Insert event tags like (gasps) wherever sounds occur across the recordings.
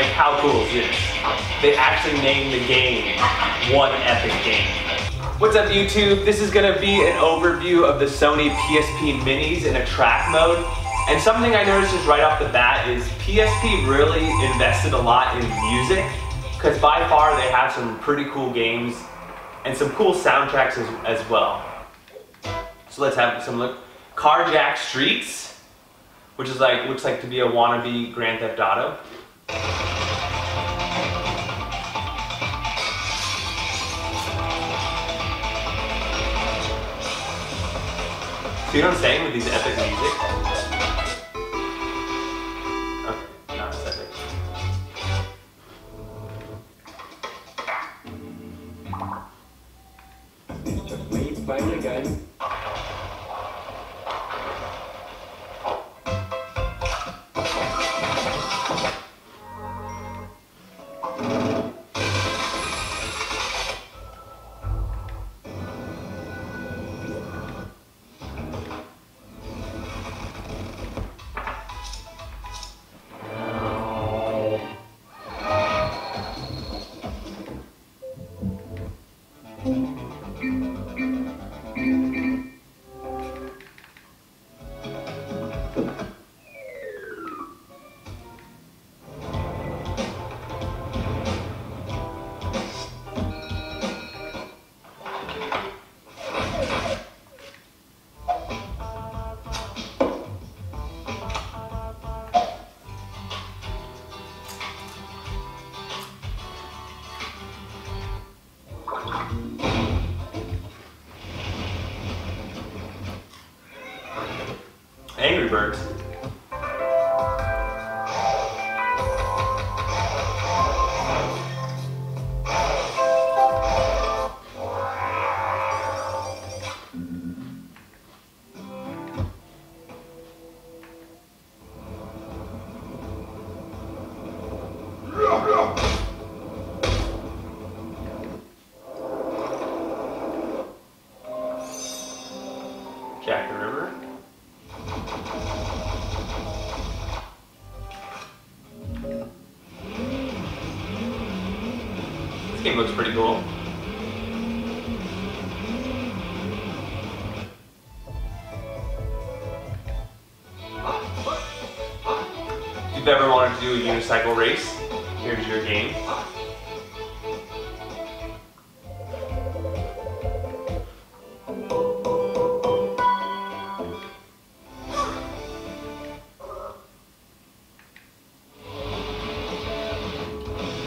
Like, how cool is this? They actually named the game One Epic Game. What's up YouTube? This is gonna be an overview of the Sony PSP Minis in attract mode. And something I noticed just right off the bat is PSP really invested a lot in music because by far they have some pretty cool games and some cool soundtracks as, as well. So let's have some look. Carjack Streets, which is like looks like to be a wannabe Grand Theft Auto. See what I'm saying with these epic music? Oh, okay, epic. Just me playing Angry Birds. Looks pretty cool. If you've ever wanted to do a unicycle race, here's your game.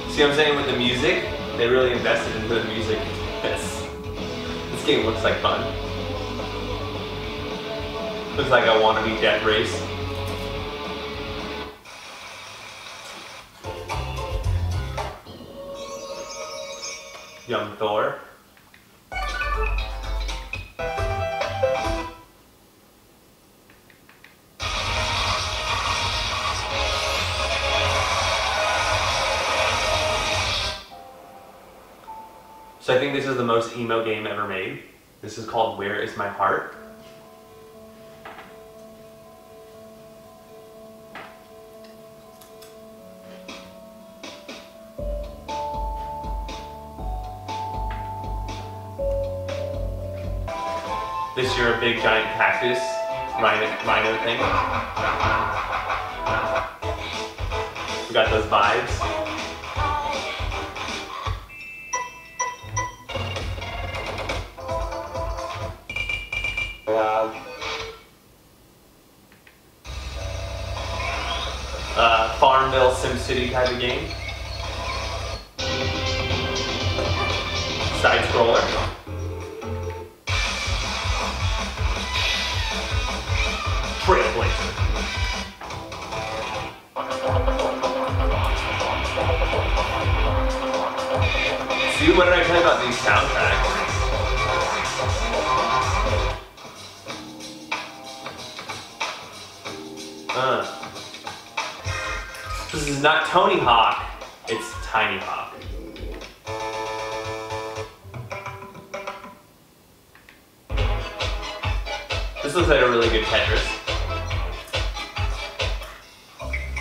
See what I'm saying with the music? They really invested into the music. This, this game looks like fun. Looks like I want to be Death Race. Young Thor. The most emo game ever made. This is called Where Is My Heart? This you're a big giant cactus minor, rhino thing. We got those vibes. SimCity type of game. Side scroller. Trailblazer. See, what did I tell you about these soundtracks? Not Tony Hawk, it's Tiny Hawk. This looks like a really good Tetris.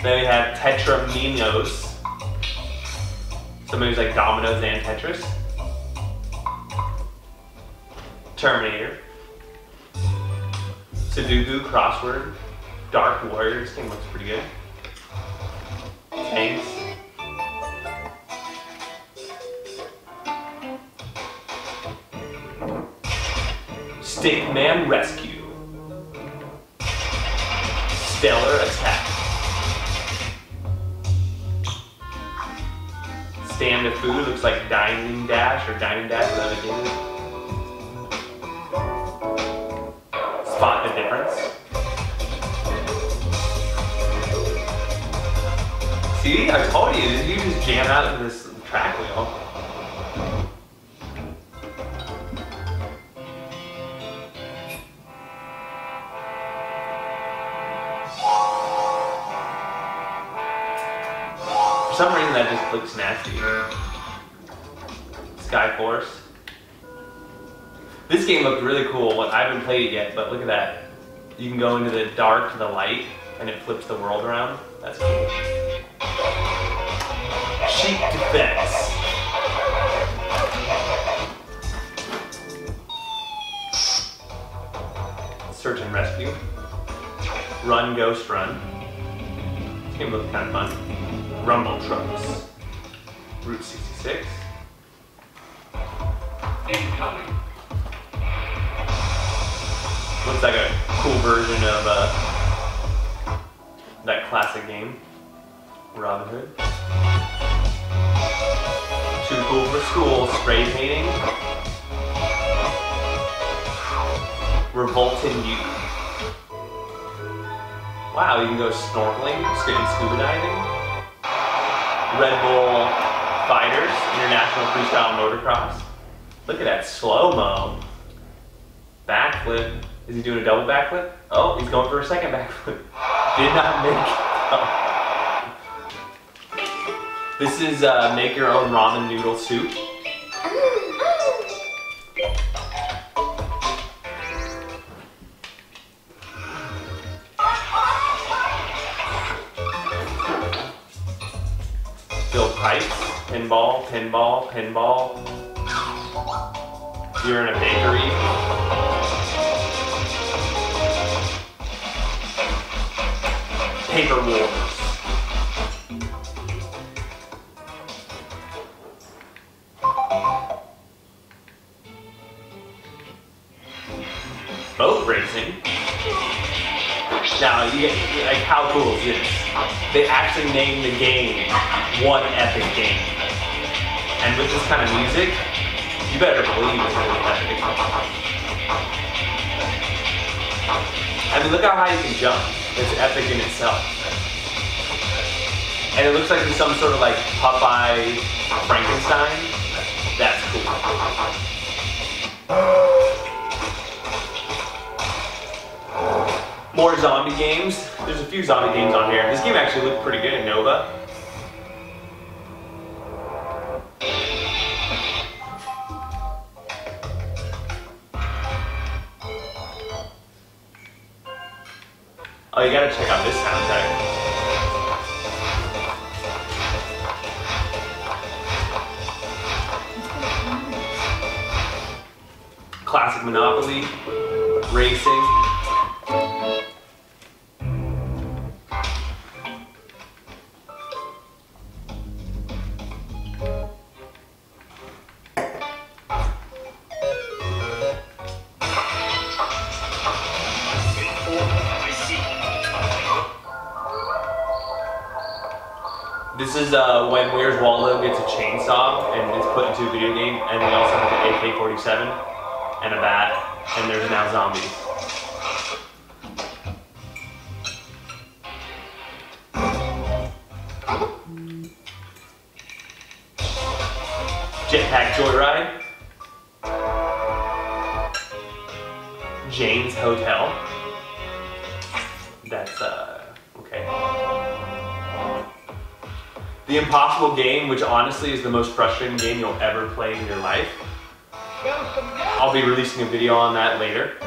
Then we have Tetraminos. Who's like Dominoes and Tetris. Terminator. Sudoku crossword. Dark Warrior. This game looks pretty good. Tanks. Stickman Rescue. Stellar Attack. Stand O'Food looks like Dining Dash or Dining Dash, whatever the game. Spot the difference. See, I told you, you just jam out of this track wheel. For some reason that just looks nasty. Skyforce. This game looked really cool. I haven't played it yet, but look at that. You can go into the dark to the light, and it flips the world around. That's cool. Sheep Defense. Search and Rescue. Run Ghost Run. Game looks kind of fun. Rumble Trucks. Route 66. Incoming. Looks like a cool version of uh, that classic game, Robin Hood. Too cool for school, spray painting. Revolting Youth. Wow, you can go snorkeling, scuba scuba diving. Red Bull Fighters, International Freestyle Motocross. Look at that slow-mo. Backflip. Is he doing a double backflip? Oh, he's going for a second backflip. (laughs) Did not make. Oh. This is uh, make your own ramen noodle soup. Build pipes, pinball, pinball, pinball. You're in a bakery. Paper Wars. Boat racing. Now, you get, like, how cool is this? They actually named the game One Epic Game. And with this kind of music, you better believe it's be epic. I mean, look how high you can jump. It's epic in itself. And it looks like it's some sort of like Popeye Frankenstein. That's cool. (gasps) (laughs) More zombie games. There's a few zombie games on here. This game actually looked pretty good in Nova. Oh, you gotta check out this soundtrack. Classic Monopoly, racing. Uh, when Where's Waldo gets a chainsaw and is put into a video game, and they also have an AK-47 and a bat, and there's now zombies. Jetpack Joyride. Jane's Hotel. That's, uh, okay. The Impossible Game, which honestly is the most frustrating game you'll ever play in your life. I'll be releasing a video on that later.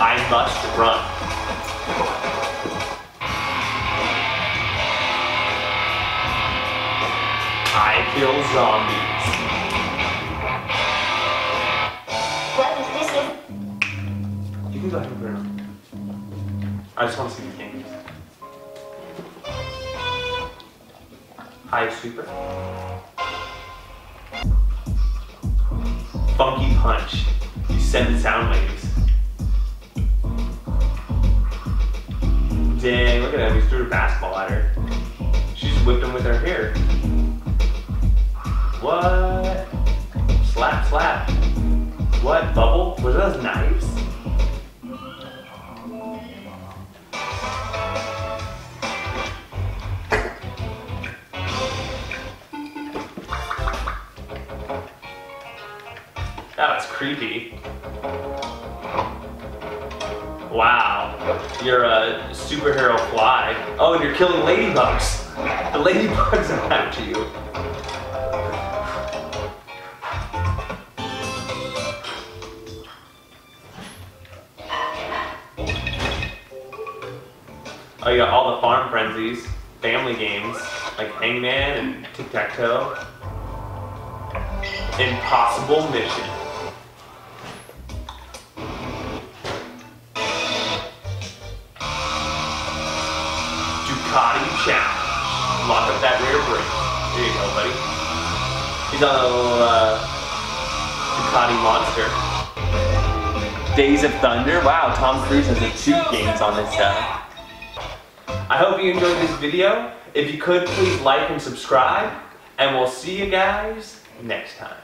I must run. I kill zombies. You can go ahead and put. I just want to see the game. Hi, Super. Funky Punch. You send sound waves. Dang, look at him. He threw a basketball at her. She just whipped him with her hair. What? Slap, slap. What? Bubble? Was those knives? Creepy. Wow. You're a superhero fly. Oh, and you're killing ladybugs. The ladybugs are after you. Oh, you got all the farm frenzies, family games, like Hangman and Tic Tac Toe. Impossible Mission. Ducati Challenge. Lock up that rear brake. There you go, buddy. He's on a little uh, Ducati Monster. Days of Thunder. Wow, Tom Cruise has a two games on this uh, I hope you enjoyed this video. If you could, please like and subscribe. And we'll see you guys next time.